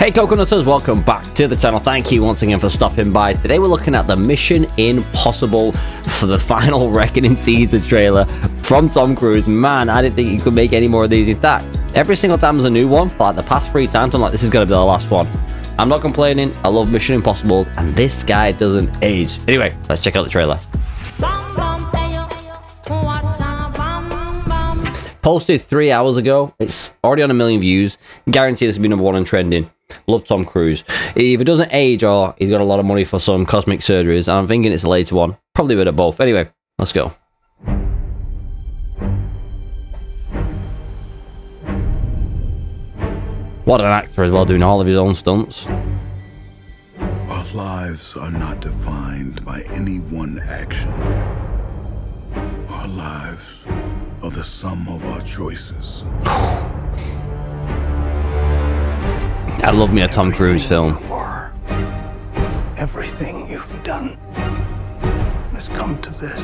Hey Coconuters, welcome back to the channel. Thank you once again for stopping by. Today we're looking at the Mission Impossible for the final Reckoning teaser trailer from Tom Cruise. Man, I didn't think you could make any more of these. In fact, every single time there's a new one, like the past three times, I'm like, this is going to be the last one. I'm not complaining. I love Mission Impossibles, and this guy doesn't age. Anyway, let's check out the trailer. Posted three hours ago. It's already on a million views. Guarantee this will be number one on trending. Love Tom Cruise. If it doesn't age or he's got a lot of money for some cosmic surgeries, I'm thinking it's a later one. Probably a bit of both. Anyway, let's go. What an actor as well, doing all of his own stunts. Our lives are not defined by any one action. Our lives are the sum of our choices. I love me a Tom Cruise film. Everything you've done has come to this.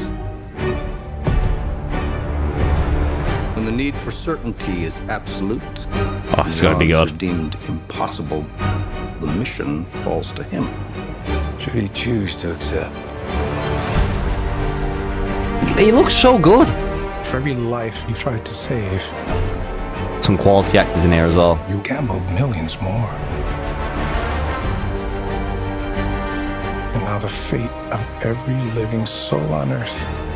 When the need for certainty is absolute, Oh, it's gotta be the good. are deemed impossible, the mission falls to him. Should he choose to accept? He looks so good. For every life you tried to save, Some quality actors in here as well. you gambled millions more. And now the fate of every living soul on earth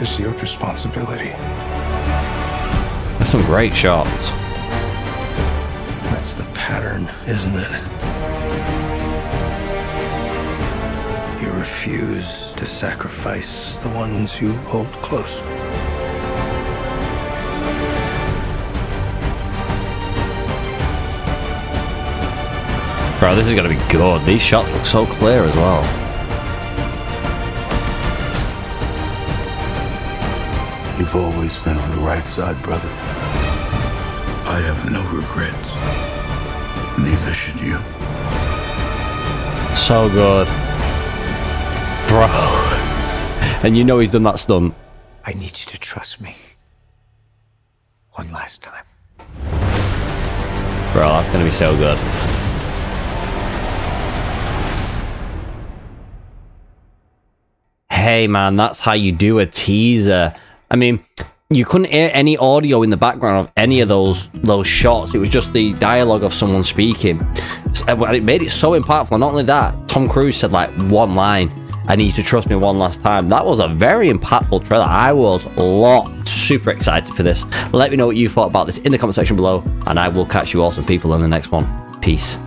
is your responsibility. That's some great shots. That's the pattern, isn't it? You refuse to sacrifice the ones you hold close. Bro, this is gonna be good. These shots look so clear as well. You've always been on the right side, brother. I have no regrets. Neither should you. So good. Bro. And you know he's done that stunt. I need you to trust me. One last time. Bro, that's gonna be so good. Hey man, that's how you do a teaser. I mean, you couldn't hear any audio in the background of any of those those shots. It was just the dialogue of someone speaking. Uh, and it made it so impactful. Not only that, Tom Cruise said like one line, I need you to trust me one last time. That was a very impactful trailer. I was lot super excited for this. Let me know what you thought about this in the comment section below, and I will catch you all some people in the next one. Peace.